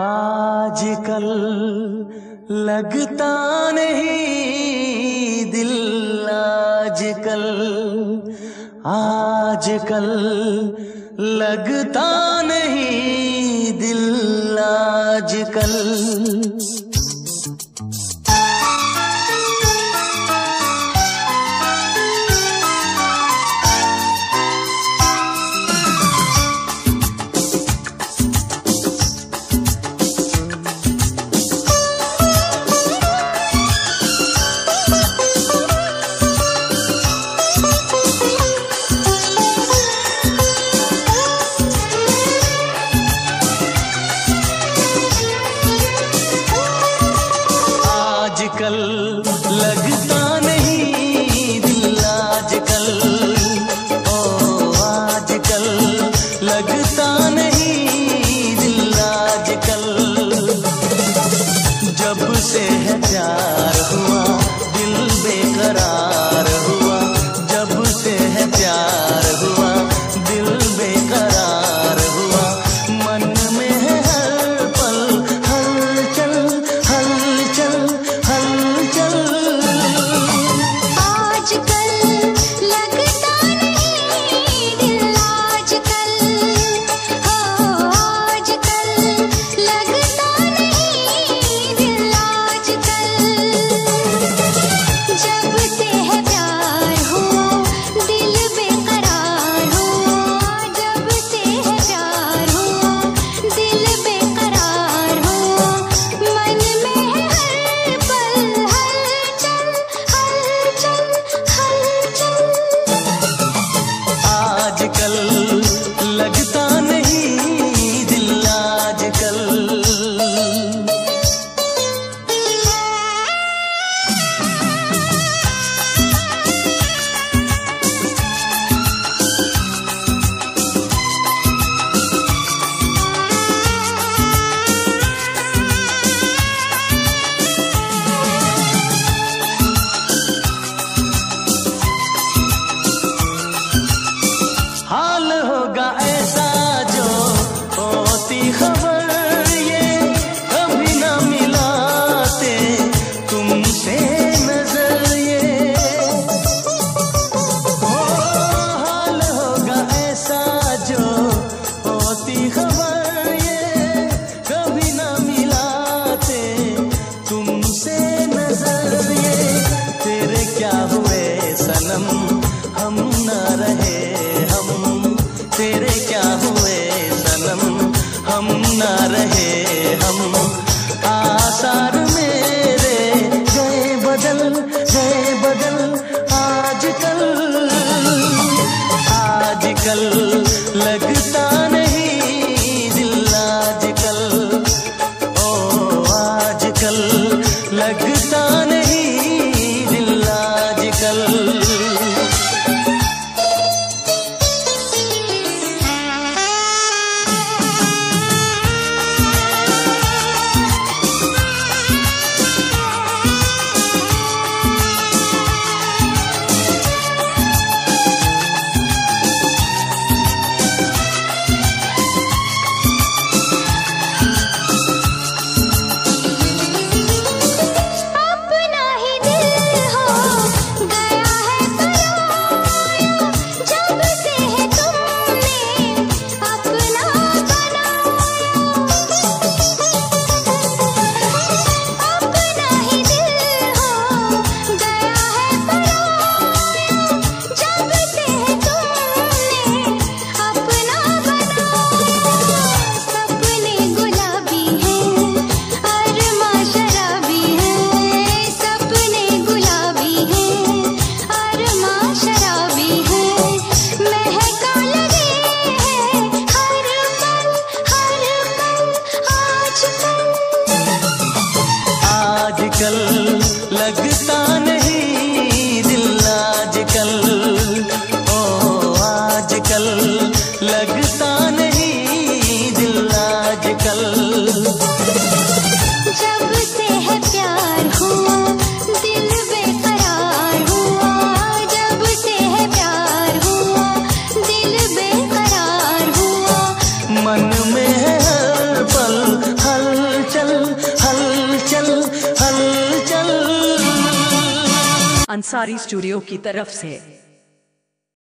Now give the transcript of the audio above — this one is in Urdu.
آج کل لگتا نہیں دل آج کل آج کل لگتا نہیں دل آج کل کل لگتا نہیں دل کل۔ او، آج کل لگتا نہیں دل کل۔ جب سے ہے پیار ہوا، دل بے قرار۔ ہوتی کبھی نہ ملاتے۔ تم سے نظر یہ تیرے کیا ہوئے سنم ہم نہ رہے ہم۔ تیرے کیا ہوئے چل لگتا انصاری اسٹوڈیو کی طرف سے۔